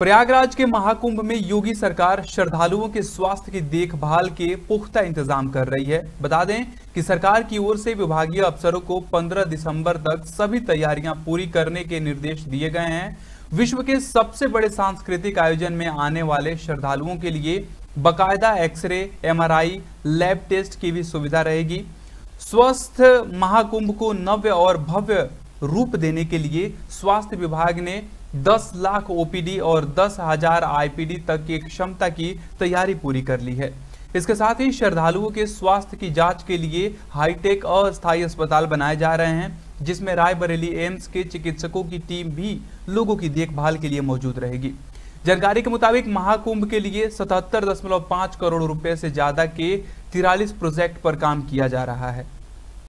प्रयागराज के महाकुंभ में योगी सरकार श्रद्धालुओं के स्वास्थ्य की देखभाल के पुख्ता इंतज़ाम कर रही है। बता दें कि सरकार की ओर से विभागीय अफसरों को 15 दिसंबर तक सभी तैयारियाँ पूरी करने के निर्देश दिए गए हैं। विश्व के सबसे बड़े सांस्कृतिक आयोजन में आने वाले श्रद्धालुओं के लिए बाकायदा एक्सरे, एमआरआई, लैब टेस्ट की भी सुविधा रहेगी। स्वस्थ महाकुंभ को नव्य और भव्य रूप देने के लिए स्वास्थ्य विभाग ने 10 लाख ओपीडी और दस हज़ार आईपीडी तक की क्षमता की तैयारी पूरी कर ली है। इसके साथ ही श्रद्धालुओं के स्वास्थ्य की जाँच के लिए हाईटेक अस्थायी अस्पताल बनाए जा रहे हैं, जिसमें रायबरेली एम्स के चिकित्सकों की टीम भी लोगों की देखभाल के लिए मौजूद रहेगी। जानकारी के मुताबिक महाकुंभ के लिए सतहत्तर दशमलव पाँच करोड़ रुपए से ज़्यादा के तिरालीस प्रोजेक्ट पर काम किया जा रहा है।